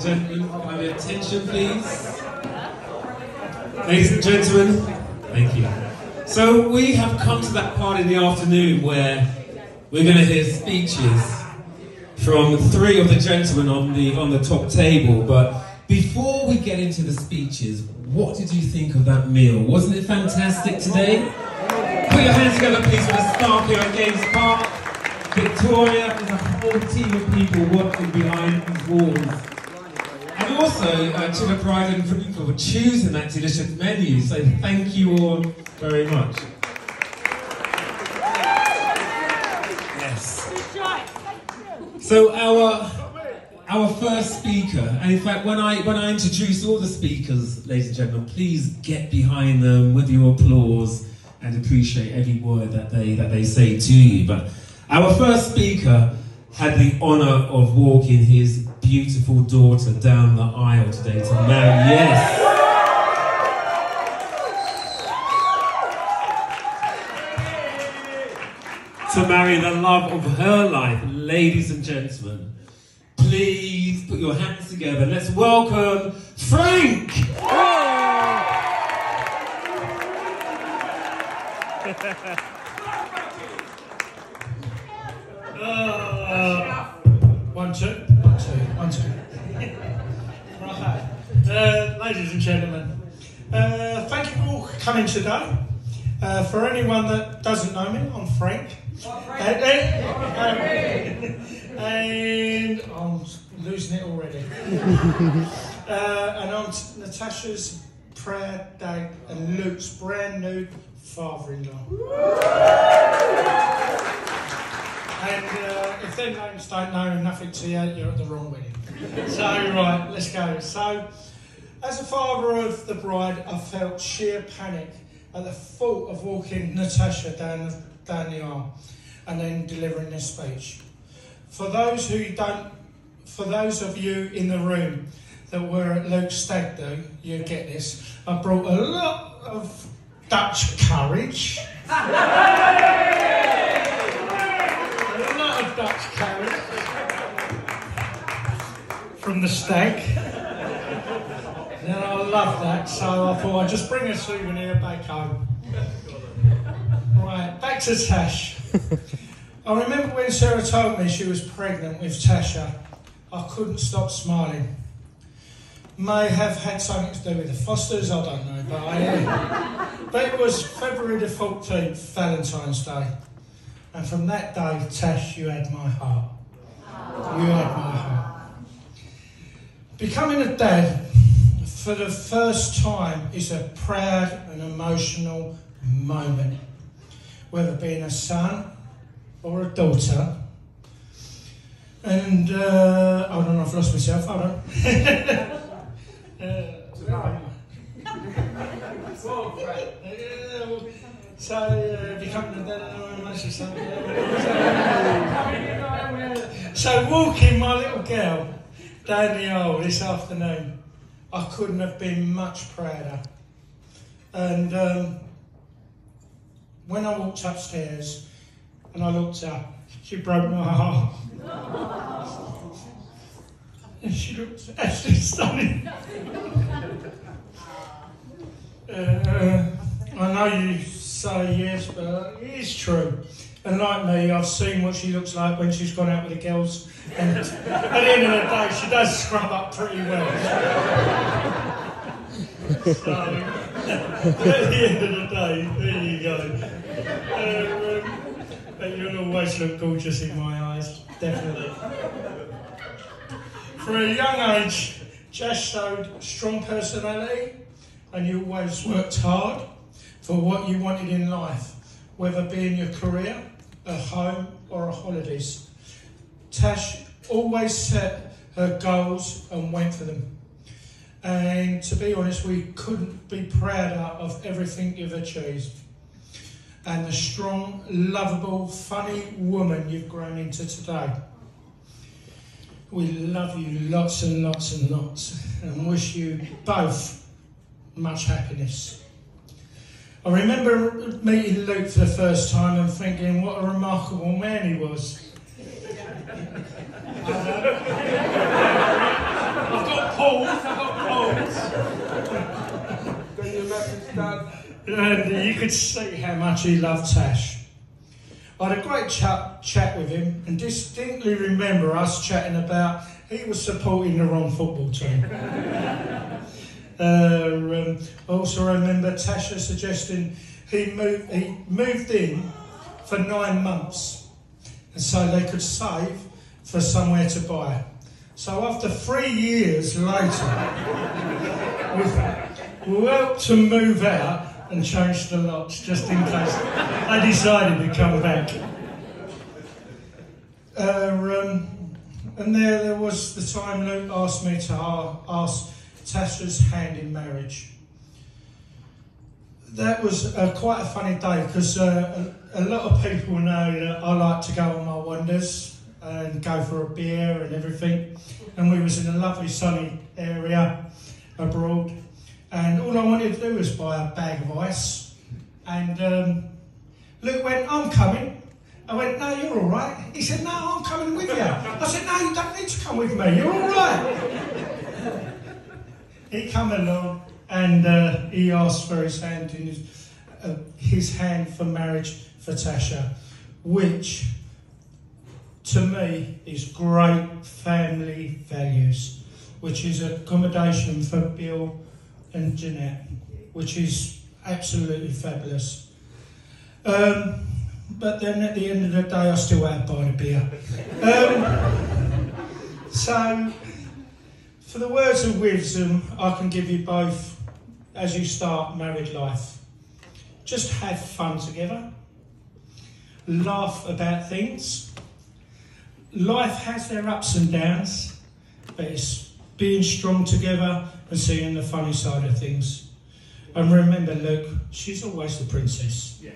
gentlemen, have your attention, please. Ladies and gentlemen, thank you. So we have come to that part in the afternoon where we're going to hear speeches from three of the gentlemen on the on the top table. But before we get into the speeches, what did you think of that meal? Wasn't it fantastic today? Put your hands together, please, for the staff here at Gaynes Park. Victoria, there's a whole team of people working behind these walls. Also uh, to the bride and groom for choosing that delicious menu. So thank you all very much. Yes. So our our first speaker, and in fact, when I when I introduce all the speakers, ladies and gentlemen, please get behind them with your applause and appreciate every word that they that they say to you. But our first speaker had the honour of walking his beautiful daughter down the aisle today to marry. Yes. To marry the love of her life, ladies and gentlemen. Please put your hands together. Let's welcome Frank. Uh, one, two, Uh, ladies and gentlemen, uh, thank you all for coming today. Uh, for anyone that doesn't know me, I'm Frank. Uh, and I'm losing it already. Uh, and I'm Natasha's proud dad and Luke's brand new father-in-law. And uh, if their names don't know nothing to you, you're at the wrong wedding. So, right, let's go. So, as a father of the bride, I felt sheer panic at the thought of walking Natasha down, down the aisle and then delivering this speech. For those who don't, for those of you in the room that were at Luke's stag do, you get this. I brought a lot of Dutch courage. a lot of Dutch courage from the stag. And I love that, so I thought I'd just bring a souvenir back home. Right, back to Tash. I remember when Sarah told me she was pregnant with Tasha, I couldn't stop smiling. May have had something to do with the Fosters, I don't know, but I But it was February the 14th, Valentine's Day. And from that day, Tash, you had my heart. You had my heart. Becoming a dad for the first time is a proud and emotional moment. Whether being a son or a daughter. And, uh, hold on, I've lost myself, on. uh, so, uh, becoming a dad, so walking my little girl down the aisle this afternoon, I couldn't have been much prouder. And um, when I walked upstairs and I looked up, she broke my heart. and she looked absolutely stunning. Uh, I know you say yes, but it is true. And like me, I've seen what she looks like when she's gone out with the girls. And at the end of the day, she does scrub up pretty well. so, at the end of the day, there you go. Um, but you'll always look gorgeous in my eyes, definitely. For a young age, Jess showed strong personality and you always worked hard for what you wanted in life, whether being your career, a home, or a holidays. Tash always set her goals and went for them. And to be honest, we couldn't be prouder of everything you've achieved. And the strong, lovable, funny woman you've grown into today. We love you lots and lots and lots and wish you both much happiness. I remember meeting Luke for the first time and thinking what a remarkable man he was. I've got poles, I've got poles. and you could see how much he loved Tash. I had a great chat, chat with him and distinctly remember us chatting about he was supporting the wrong football team. Uh, um, I also remember Tasha suggesting he moved, he moved in for nine months and so they could save for somewhere to buy. So after three years later, we were to move out and change the locks just in case they decided to come back. Uh, um, and there, there was the time Luke asked me to ask Tasha's hand in marriage. That was uh, quite a funny day because uh, a, lot of people know that I like to go on my wanders and go for a beer and everything. And we was in a lovely sunny area abroad and all I wanted to do was buy a bag of ice. And um, Luke went, I'm coming. I went, no, you're all right. He said, no, I'm coming with you. I said, no, you don't need to come with me. You're all right. He come along and uh, he asked for his hand in his, uh, his hand for marriage for Tasha, which to me is great family values, which is accommodation for Bill and Jeanette, which is absolutely fabulous. Um, but then at the end of the day, I still had buy a beer. Um, so, for the words of wisdom, I can give you both as you start married life. Just have fun together, laugh about things. Life has their ups and downs, but it's being strong together and seeing the funny side of things. And remember, Luke, she's always the princess. Yeah.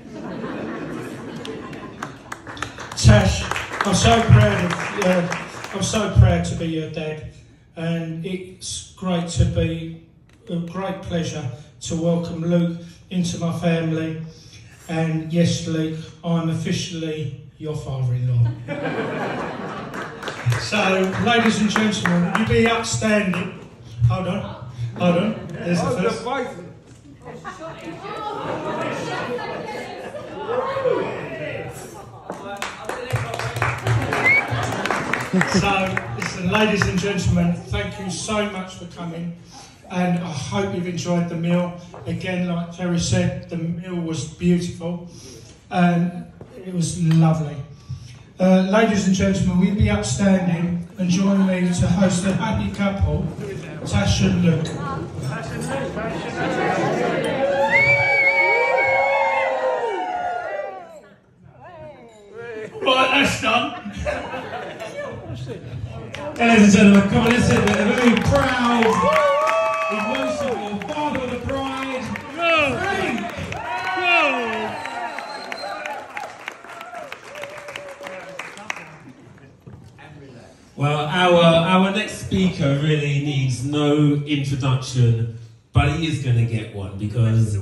Tash, I'm so proud of. Uh, I'm so proud to be your dad, and it's great to be a great pleasure to welcome Luke into my family. And yes, Luke, I'm officially your father-in-law. so, ladies and gentlemen, would you be upstanding? Hold on. Hold on. There's the oh, first. so, listen, ladies and gentlemen, thank you so much for coming. And I hope you've enjoyed the meal. Again, like Terry said, the meal was beautiful and it was lovely. Uh, ladies and gentlemen, we'll be upstanding and join me to host a happy couple Tash and Luke. Ladies and gentlemen, come on, let's hit a very proud, emotional father of the bride. Well, our, our next speaker really needs no introduction, but he is going to get one because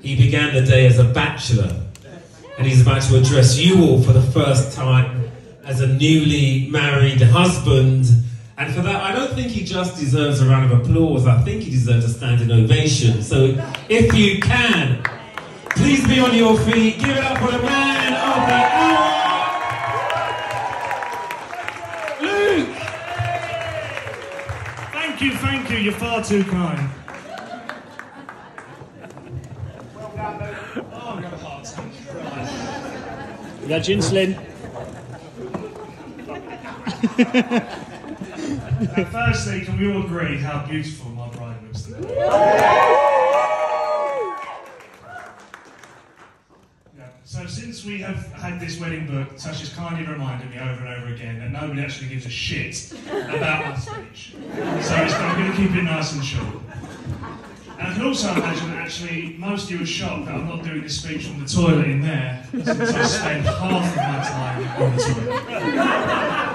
he began the day as a bachelor. And he's about to address you all for the first time as a newly married husband. And for that, I don't think he just deserves a round of applause, I think he deserves a standing ovation. So if you can, please be on your feet, give it up for the man of the hour. Luke. Thank you, thank you. You're far too kind. Well done, Luke. Oh, I've got insulin. Firstly, can we all agree how beautiful my bride looks today? So since we have had this wedding book, Tash has kindly reminded me over and over again that nobody actually gives a shit about my speech. So I'm going to keep it nice and short. And I can also imagine that actually most of you are shocked that I'm not doing this speech from the toilet in there, since I spend half of my time on the toilet.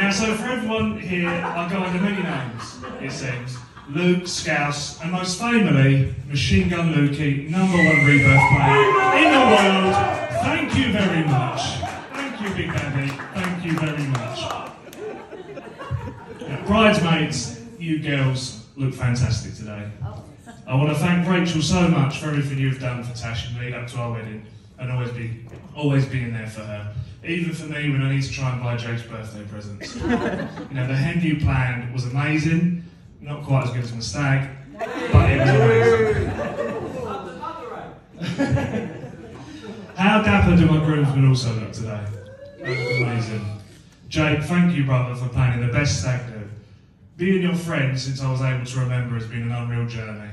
Now, so for everyone here, I've go under many names, it seems. Luke Scouse, and most famously, Machine Gun Lukey, number one rebirth player in the world. Thank you very much. Thank you, Big Daddy. Thank you very much. bridesmaids, you girls look fantastic today. I want to thank Rachel so much for everything you've done for Tash and lead up to our wedding, and always be always being there for her. Even for me when I need to try and buy Jake's birthday presents. you know, the hen you planned was amazing, not quite as good as my stag, but it was amazing. How dapper do my groomsmen also look today? Amazing. Jake, thank you, brother, for planning the best stag do. Being your friend since I was able to remember has been an unreal journey.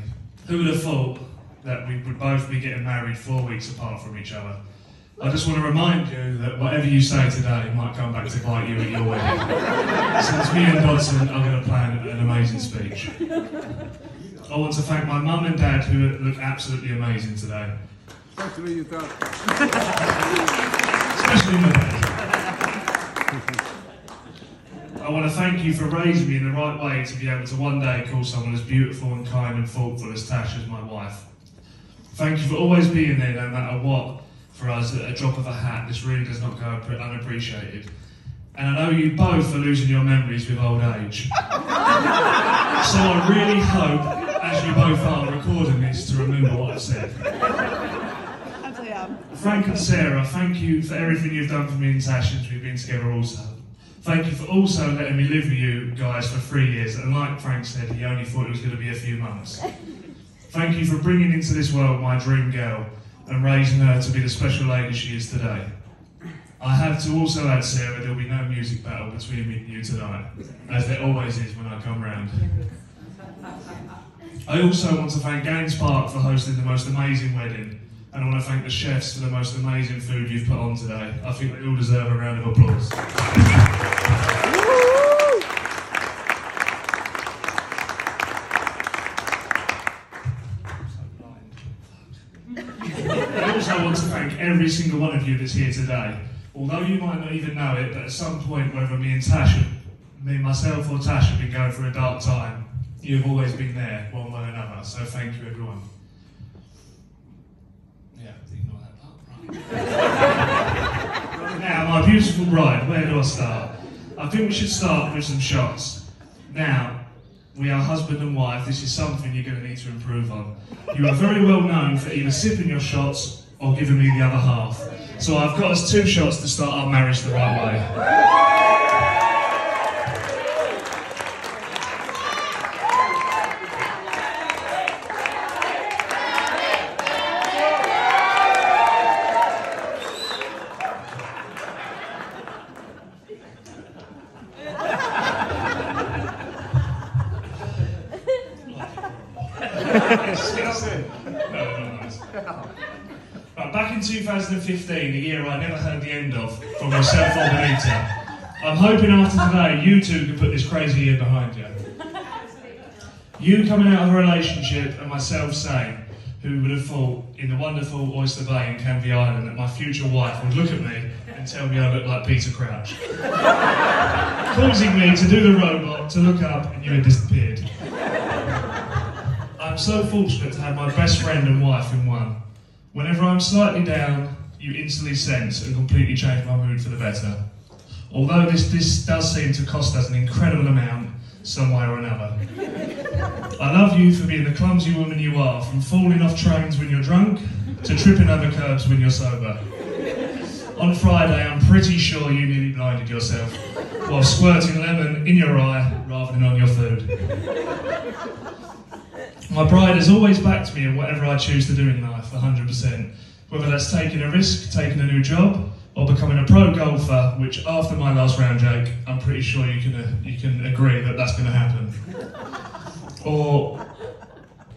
Who would have thought that we would both be getting married four weeks apart from each other? I just want to remind you that whatever you say today might come back to bite you at your wedding. Since me and Dodson are going to plan an amazing speech. I want to thank my mum and dad who look absolutely amazing today. Especially you thought. Especially my dad. I want to thank you for raising me in the right way to be able to one day call someone as beautiful and kind and thoughtful as Tash as my wife. Thank you for always being there no matter what for us at a drop of a hat. This really does not go unappreciated. And I know you both are losing your memories with old age. so I really hope, as you both are recording this, to remember what I said. Frank and Sarah, thank you for everything you've done for me and Tash since we've been together also. Thank you for also letting me live with you guys for three years, and like Frank said, he only thought it was going to be a few months. Thank you for bringing into this world my dream girl and raising her to be the special lady she is today. I have to also add, Sarah, there'll be no music battle between me and you tonight, as there always is when I come round. I also want to thank Gaynes Park for hosting the most amazing wedding, and I want to thank the chefs for the most amazing food you've put on today. I think they all deserve a round of applause. Every single one of you that's here today. Although you might not even know it, but at some point, whether me and Tash, me, myself or Tash have been going through a dark time, you've always been there, one way or another. So thank you, everyone. Yeah, ignore that part. Right. now, my beautiful bride, where do I start? I think we should start with some shots. Now, we are husband and wife. This is something you're going to need to improve on. You are very well known for either sipping your shots or giving me the other half. So I've got us two shots to start our marriage the right way. Right, back in 2015, a year I never heard the end of, from myself or Benita, I'm hoping after today you two can put this crazy year behind you. You coming out of a relationship and myself saying, who would have thought in the wonderful Oyster Bay in Canvey Island that my future wife would look at me and tell me I look like Peter Crouch. Causing me to do the robot, to look up, and you had disappeared. I'm so fortunate to have my best friend and wife in one. Whenever I'm slightly down, you instantly sense and completely change my mood for the better. Although this, this does seem to cost us an incredible amount, some way or another. I love you for being the clumsy woman you are, from falling off trains when you're drunk to tripping over curbs when you're sober. On Friday, I'm pretty sure you nearly blinded yourself while squirting lemon in your eye rather than on your food. My bride has always backed me in whatever I choose to do in life, 100%. Whether that's taking a risk, taking a new job, or becoming a pro golfer, which after my last round, Jake, I'm pretty sure you can uh, you can agree that that's going to happen. Or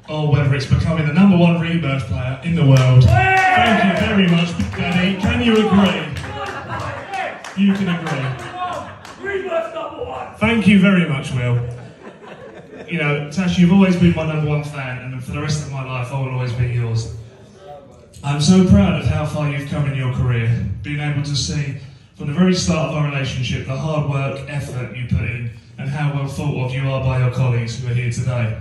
or whether it's becoming the number one rebirth player in the world. Thank you very much, Danny. Can you agree? You can agree. Thank you very much, Will. You know, Tash, you've always been my number one fan, and for the rest of my life, I will always be yours. I'm so proud of how far you've come in your career, being able to see from the very start of our relationship the hard work, effort you put in, and how well thought of you are by your colleagues who are here today.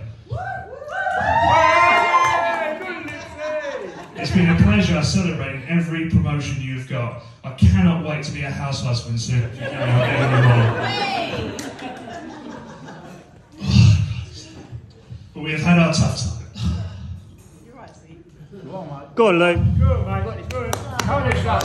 It's been a pleasure celebrating every promotion you've got. I cannot wait to be a house husband soon. you carry on getting involved. but we have had our tough time. Go on, Luke. Good, mate. Good. Come on, this guy.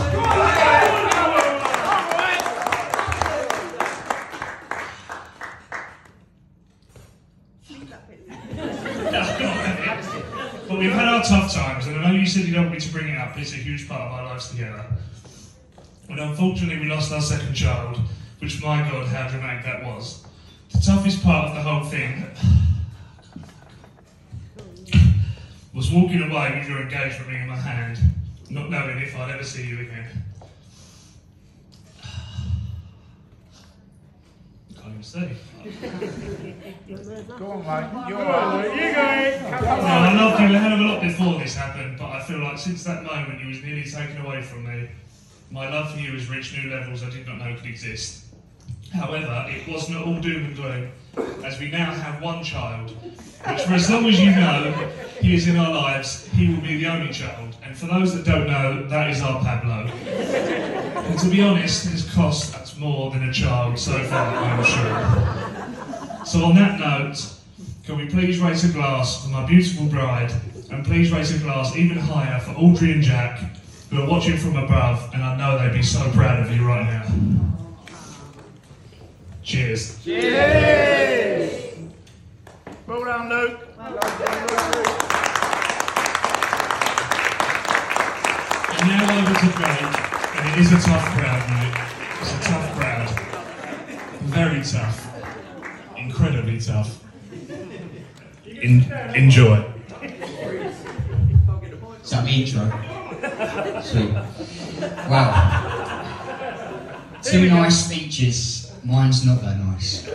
But we've had our tough times, and I know you said you don't want me to bring it up, it's a huge part of our lives together. And unfortunately, we lost our second child, which, my God, how dramatic that was. The toughest part of the whole thing was walking away with your engagement ring in my hand, not knowing if I'd ever see you again. Can't even say. Go on, mate. You're all right. You go in. Come on. No, I loved you a hell of a lot before this happened, but I feel like since that moment you was nearly taken away from me. My love for you has reached new levels I did not know could exist. However, it was not all doom and gloom, as we now have one child, which for as long as you know he is in our lives, he will be the only child. And for those that don't know, that is our Pablo. And to be honest, it has cost us more than a child so far, I'm sure. So on that note, can we please raise a glass for my beautiful bride, and please raise a glass even higher for Audrey and Jack, who are watching from above, and I know they'd be so proud of you right now. Cheers. Cheers. Well done, Luke. And now over to Drake, and it is a tough crowd, mate. It's a tough crowd. Very tough. Incredibly tough. In- enjoy. Is that the intro? Sweet. Wow. Two nice speeches. Mine's not that nice.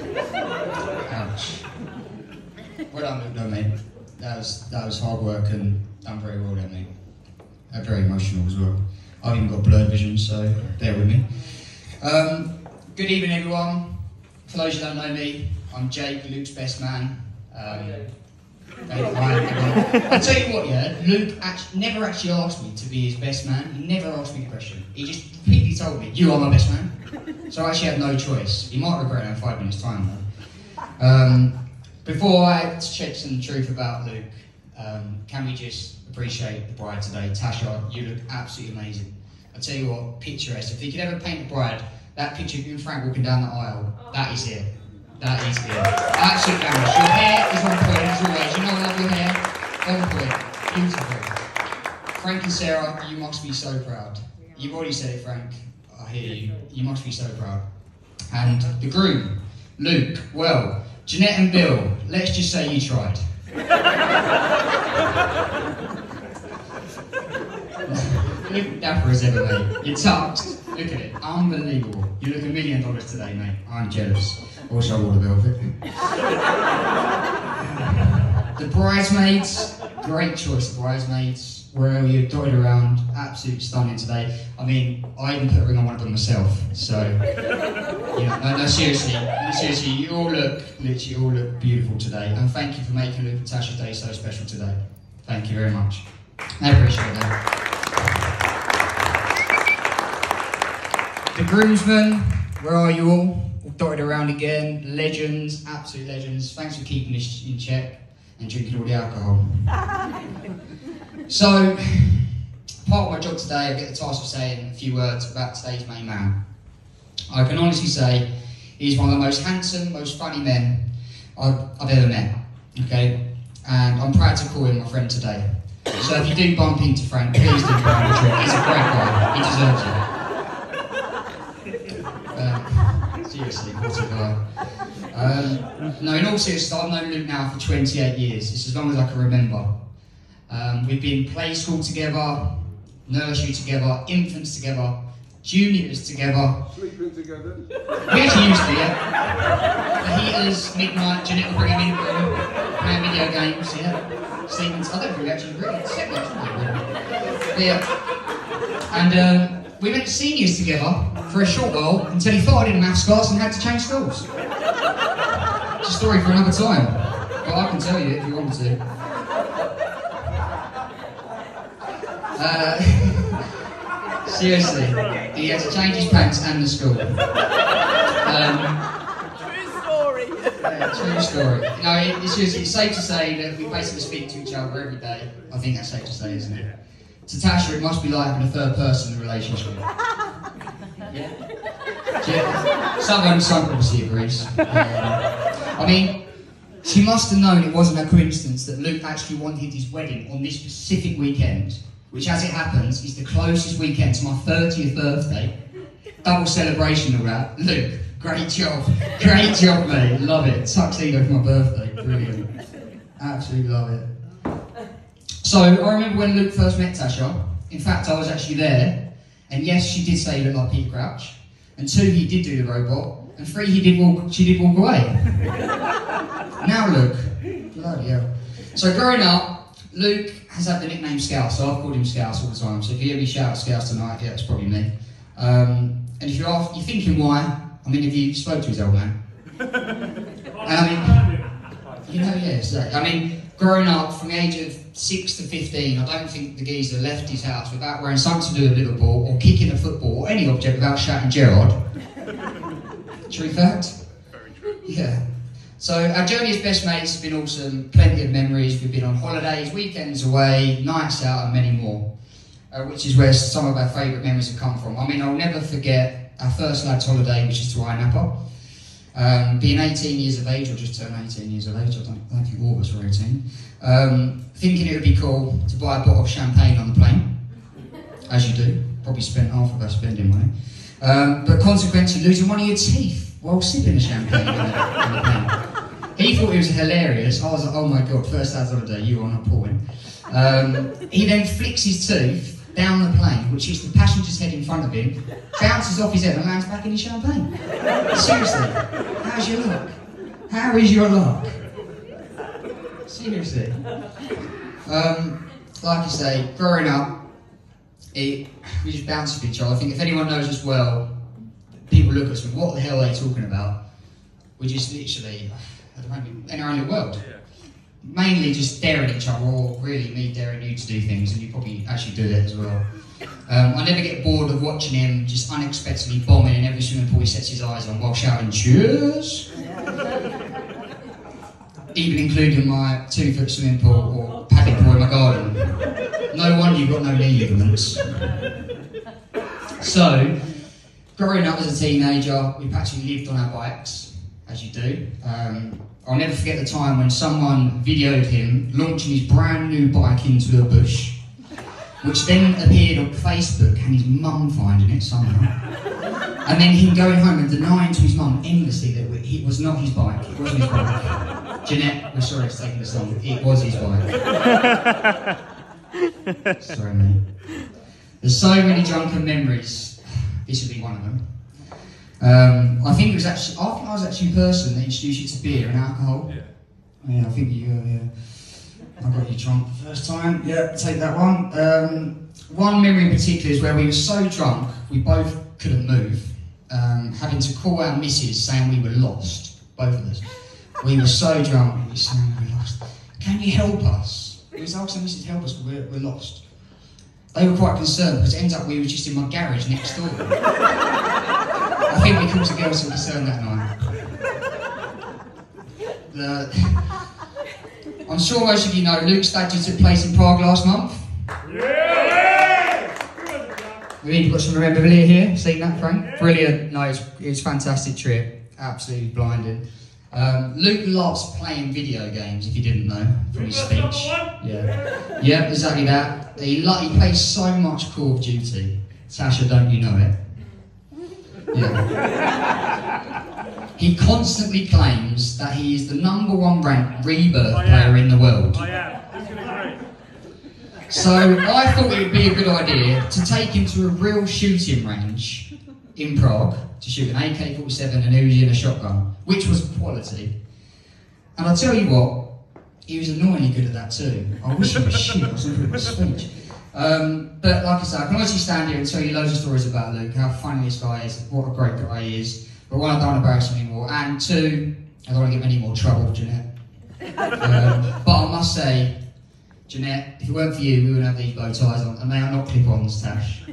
Ouch. Well done, Luke, mate. That was that was hard work and done very well there, mate. Uh, very emotional as well. I've even got blurred vision, so bear with me. Um, good evening, everyone. For those who don't know me, I'm Jake, Luke's best man. Um, I tell you what, yeah, Luke actually, never actually asked me to be his best man. He never asked me the question. He just repeatedly told me, "You are my best man." So I actually had no choice. He might regret it in five minutes' time, though. Um, before I check some truth about Luke, um, can we just appreciate the bride today, Tasha? You look absolutely amazing. I tell you what, picturesque. If you could ever paint the bride, that picture of you and Frank walking down the aisle, that is it. That is it. Absolute glamorous. Your hair is on point as always. You know I love your hair. On point. Beautiful. Frank and Sarah, you must be so proud. You've already said it, Frank. I hear you. You must be so proud. And the groom, Luke, well, Jeanette and Bill, let's just say you tried. Look dapper as ever, mate. You're tucked. Look at it. Unbelievable. You look a million dollars today, mate. I'm jealous. Also, I wore the the bridesmaids, great choice of bridesmaids. Where you dotted around, absolutely stunning today. I mean, I even put a ring on one of them myself. So, yeah, no, no, seriously, no, seriously, you all look, literally, all look beautiful today. And thank you for making Luke and Tasha's Day so special today. Thank you very much. I appreciate that. The groomsmen, where are you all? All dotted around again. Legends, absolute legends. Thanks for keeping us in check and drinking all the alcohol. so, part of my job today, I get the task of saying a few words about today's main man. I can honestly say he's one of the most handsome, most funny men I've, I've ever met. Okay, and I'm proud to call him my friend today. So if you do bump into Frank, please do give him a drink. He's a great guy. He deserves it. Seriously, what a guy. Um, no, in all seriousness, I've known Luke now for 28 years. It's as long as I can remember. Um, we've been play school together, nursery together, infants together, juniors together. Sleeping together. We actually used to, yeah. The heaters, midnight, Jeanette will bring him in the room, playing video games, yeah. Sleeping, I don't think we actually really slept much, did we, really? But yeah. And um, we went to seniors together for a short while until he farted in a maths class and had to change schools. It's a story for another time. But I can tell you if you want to. Uh, seriously, he had to change his pants and the school. Um, True story. True story. No, it, it's just it's safe to say that we basically speak to each other every day. I think that's safe to say, isn't it? To Tasha, it must be like having a third person in relationship. Yeah. Someone, someone obviously agrees. Um, I mean, she must have known it wasn't a coincidence that Luke actually wanted his wedding on this specific weekend, which, as it happens, is the closest weekend to my 30th birthday. Double celebration of that. Luke, great job. Great job, mate. Love it. Tuxedo for my birthday. Brilliant. Absolutely love it. So, I remember when Luke first met Tasha. In fact, I was actually there. And yes, she did say you look like Peter Crouch. And two, he did do the robot. And three, he did walk, she did walk away. now Luke. Bloody hell. So growing up, Luke has had the nickname Scouse, so I've called him Scouse all the time. So if you hear me shout Scouse tonight, yeah, it's probably me. Um, and if you're, off, you're thinking why, I mean, have you spoke to his old man? and I mean, you know, yeah, exactly. I mean, growing up from the age of 6 to 15, I don't think the geezer left his house without wearing something to do with Liverpool or kicking a football or any object without shouting Gerrard. True fact? Very true. Yeah. So our journey as best mates has been awesome. Plenty of memories. We've been on holidays, weekends away, nights out, and many more. Uh, which is where some of our favourite memories have come from. I mean, I'll never forget our first lads' holiday, which is to Napa. Um, being 18 years of age, or just turned 18 years of age, I don't, I don't think all of us were 18. Um, thinking it would be cool to buy a bottle of champagne on the plane, as you do. Probably spent half of our spending money. Um, but consequently losing one of your teeth while sipping the champagne on the, the plane. He thought it was hilarious. I was like, oh my god, first lads holiday, you are not pulling. Um, he then flicks his tooth down the plane, which hits the passenger's head in front of him, bounces off his head and lands back in his champagne. Seriously, how's your luck? How is your luck? Seriously. Um, like I say, growing up, it, we just bounce off each other. I think if anyone knows us well, people look at us and what the hell are they talking about? We just literally, I don't know, in our own world mainly just daring each other, or really me daring you to do things, and you probably actually do it as well. Um, I never get bored of watching him just unexpectedly bombing in every swimming pool he sets his eyes on while shouting cheers. Even including my two foot swimming pool or paddling pool in my garden. No wonder you've got no knee ligaments. So, growing up as a teenager, we practically lived on our bikes, as you do. Um, I'll never forget the time when someone videoed him launching his brand new bike into a bush, which then appeared on Facebook and his mum finding it somehow. And then him going home and denying to his mum endlessly that it was not his bike, it wasn't his bike. Jeanette, we're sorry it's taking this long, it was his bike. sorry, mate. There's so many drunken memories. This would be one of them. Um, I think it was actually I think I was actually the person that introduced you to beer and alcohol. Yeah. Yeah, I think you. Uh, yeah. I got you drunk the first time. Yeah, take that one. Um, one memory in particular is where we were so drunk we both couldn't move, um, having to call our missus saying we were lost, both of us. We were so drunk, we were saying we were lost. Can you help us? We was asking Mrs. help us, we're, we're lost. They were quite concerned because it ends up we were just in my garage next door. I think we caused the girls some concern that night. The, I'm sure most of you know Luke's statue took place in Prague last month. We've even got some memorabilia here. Seen that, Frank? Brilliant. No, it's, it's a fantastic trip. Absolutely blinding. Um, Luke loves playing video games, if you didn't know from his speech. Yeah. Yeah, exactly that. He, lo- he plays so much Call of Duty. Sasha, don't you know it? Yeah. He constantly claims that he is the number one ranked rebirth player in the world. I am. This is great. So I thought it would be a good idea to take him to a real shooting range in Prague to shoot an AK-47 and Uzi and a shotgun, which was quality. And I tell you what, he was annoyingly good at that too. I wish he was shit. I was going to speech. Um, but like I said, I can honestly stand here and tell you loads of stories about Luke, how funny this guy is, what a great guy he is. But one, I don't want to embarrass him anymore, and two, I don't want to give him any more trouble, Jeanette. Um, but I must say, Jeanette, if it weren't for you, we wouldn't have these bow ties on. And they are not clip-ons, Tash.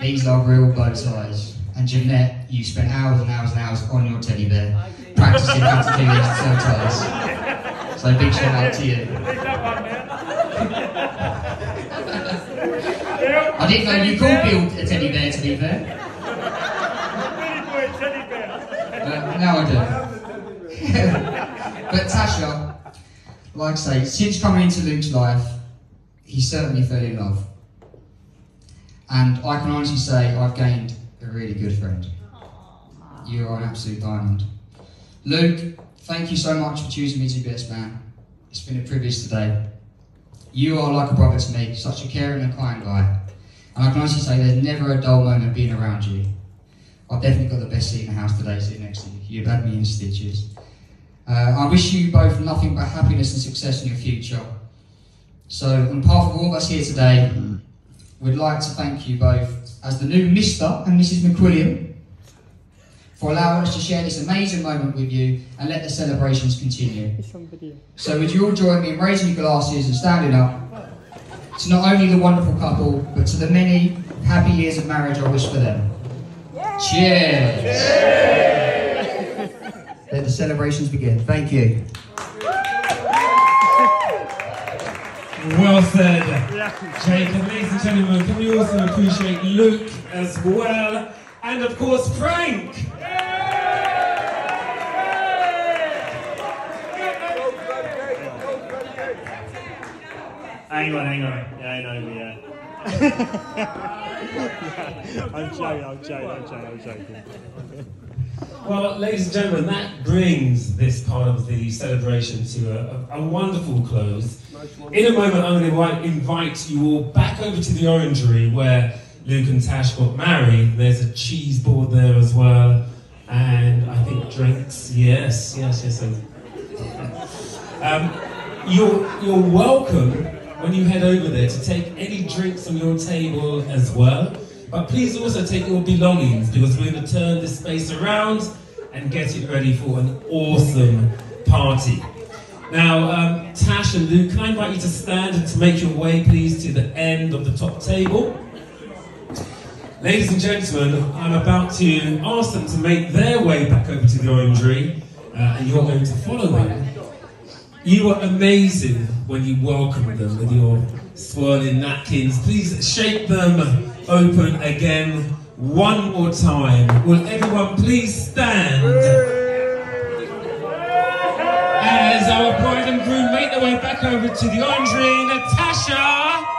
These are real bow ties. And Jeanette, you spent hours and hours and hours on your teddy bear. practicing how to do these bow ties. So big shout out to you. Leave that one there. I didn't know you could build a teddy bear to be fair. Billy boy teddy bear. Uh, now I do. but Tasha, like I say, since coming into Luke's life, he certainly fell in love. And I can honestly say I've gained a really good friend. You are an absolute diamond. Luke, thank you so much for choosing me to be best man. It's been a privilege today. You are like a brother to me, such a caring and kind guy. And I can honestly say there's never a dull moment being around you. I've definitely got the best seat in the house today, sitting next to you. You've had me in stitches. Uh, I wish you both nothing but happiness and success in your future. So, on behalf of all of us here today, we'd like to thank you both as the new Mr. and Mrs. McQuilliam for allowing us to share this amazing moment with you and let the celebrations continue. So, would you all join me in raising your glasses and standing up to not only the wonderful couple, but to the many happy years of marriage I wish for them? Cheers! Let the celebrations begin. Thank you. Well said, Jacob. Ladies and gentlemen, can we also appreciate Luke as well? And of course, Frank! Hang on, hang on. Yeah, I know, yeah. I'm joking, I'm joking, I'm joking, I'm joking. Well, ladies and gentlemen, that brings this part of the celebration to a, a, a wonderful close. In a moment, I'm going to invite, invite you all back over to the Orangery where Luke and Tash got married. There's a cheese board there as well, and I think drinks. Yes, yes, yes. yes. Um, you're, you're welcome when you head over there to take any drinks on your table as well. But please also take your belongings because we're going to turn this space around and get it ready for an awesome party. Now, um, Tash and Luke, can I invite you to stand and to make your way, please, to the end of the top table? Ladies and gentlemen, I'm about to ask them to make their way back over to the orangery, uh, and you're going to follow them. You were amazing when you welcomed them with your swirling napkins. Please shake them open again one more time. Will everyone please stand as our bride and groom make their way back over to the orangery? Natasha